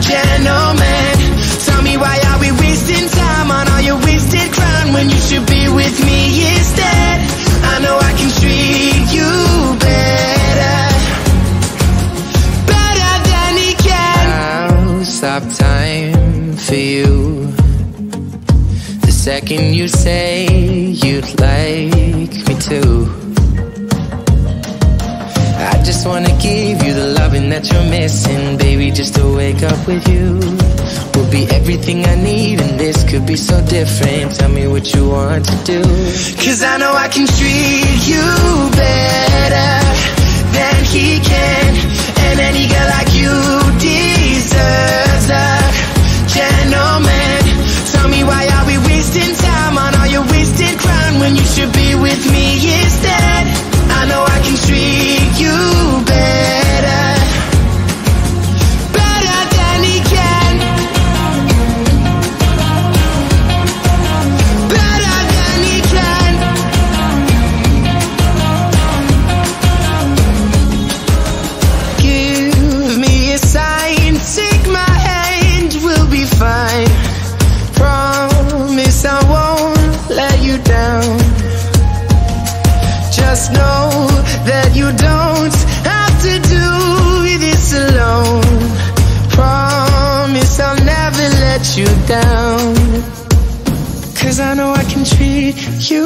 gentleman. Tell me why are we wasting time on all your wasted when you should be with me instead? I know I can treat you better, better than he can. I'll stop time for you. The second you say that you're missing, baby. Just to wake up with you will be everything I need, and this could be so different. Tell me what you want to do. Cause I know I can treat you better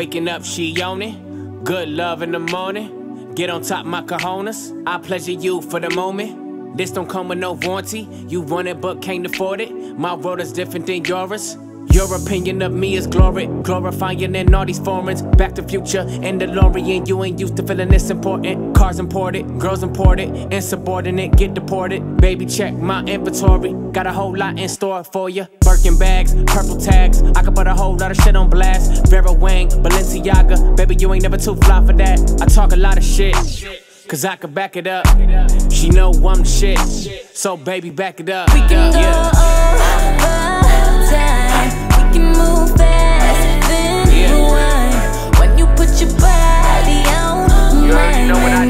Waking up, she it. Good love in the morning. Get on top, my cojones. I pleasure you for the moment. This don't come with no warranty. You want it but can't afford it. My world is different than yours. Your opinion of me is glory, glorifying in all these foreigns. Back to future and DeLorean, you ain't used to feeling this important. Cars imported, girls imported, insubordinate, get deported. Baby, check my inventory. Got a whole lot in store for ya. Birkin bags, purple tags. I can put a whole lot of shit on blast. Vera Wang, Balenciaga. Baby, you ain't never too fly for that. I talk a lot of shit. Cause I can back it up. She know I'm the shit. So baby, back it up. We can go Yeah. time. We can move fast, then Yeah. rewind. When you put your body on You already mine know what I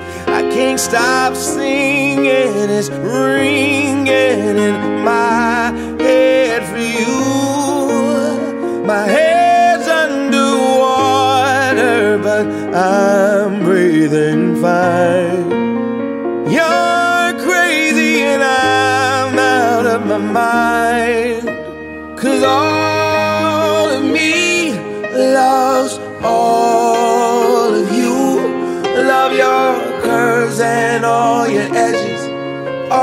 Can't stop singing, it's ringing in my head for you. My head's underwater, but I'm breathing fine. You're crazy and I'm out of my mind. Cause all of me loves all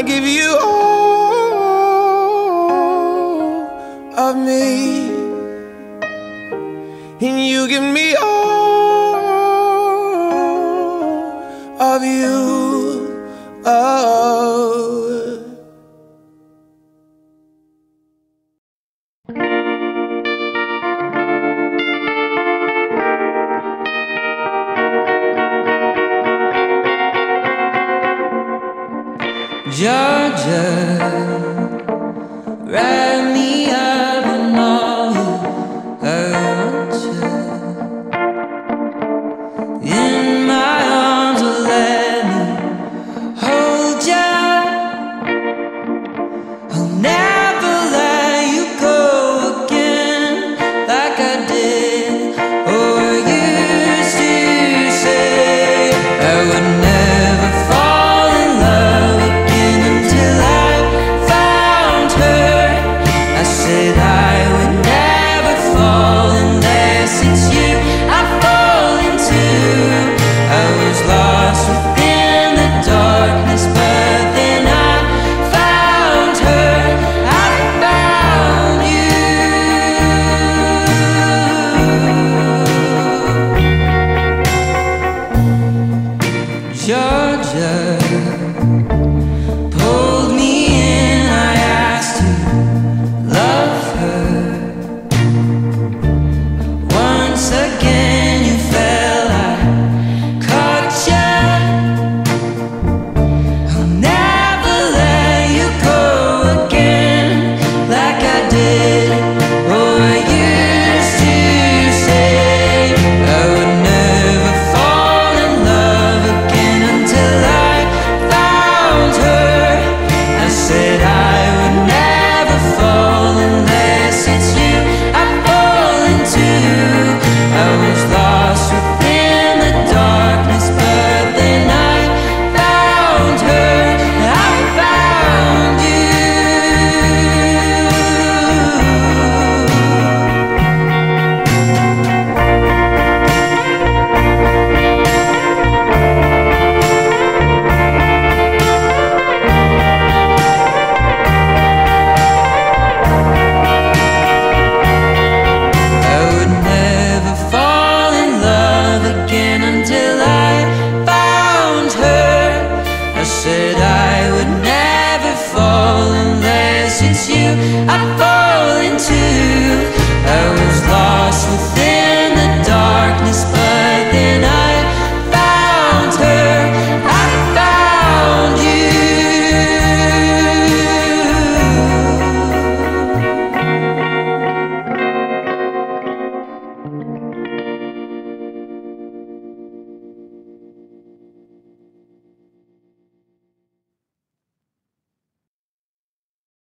I give you all of me. And you give me all Georgia, write me